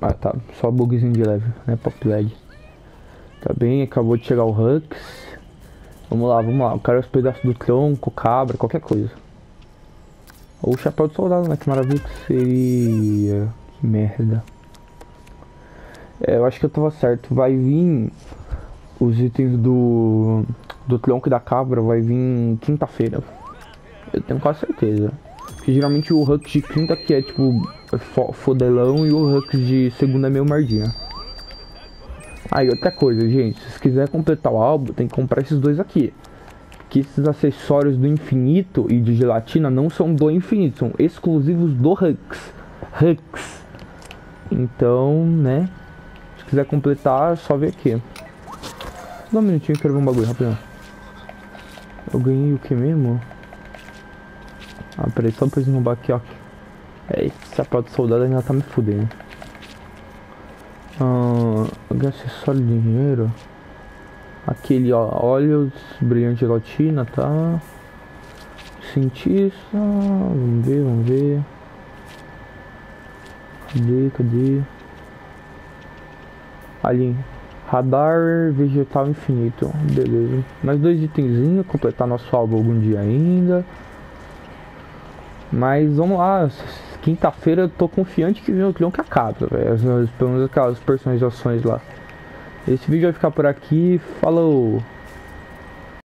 Ah, tá. Só bugzinho de leve, né? Pop lag. Tá bem, acabou de chegar o Hux. Vamos lá, vamos lá. Eu quero os pedaços do tronco, cabra, qualquer coisa. Ou o chapéu de soldado, né? Que maravilha que seria. Que merda. É, eu acho que eu tava certo. Vai vir os itens do, do tronco e da cabra, vai vir quinta-feira. Eu tenho quase certeza. Porque geralmente o Hux de quinta que é tipo fodelão e o Hux de segunda é meio mardinha. Aí outra coisa, gente, se quiser completar o álbum, tem que comprar esses dois aqui. Que esses acessórios do infinito e de gelatina não são do infinito, são exclusivos do Hux. Hux. Então, né? Se quiser completar, é só ver aqui. Dá um minutinho, quero ver um bagulho rapidão. Eu ganhei o que mesmo? Ah, peraí, só pra esnobar aqui, ó. É, esse sapato soldado ainda tá me fudendo. Ah, ganhei acessório de dinheiro. Aquele, ó, óleos brilhante gelatina, tá? Cientista, vamos ver, vamos ver. Cadê, cadê? Ali, radar vegetal infinito, beleza. Mais dois itenzinhos, completar nosso álbum algum dia ainda. Mas vamos lá, quinta-feira eu tô confiante que vem o Cleon que acaba, velho. Pelo menos aquelas personalizações lá. Esse vídeo vai ficar por aqui. Falou!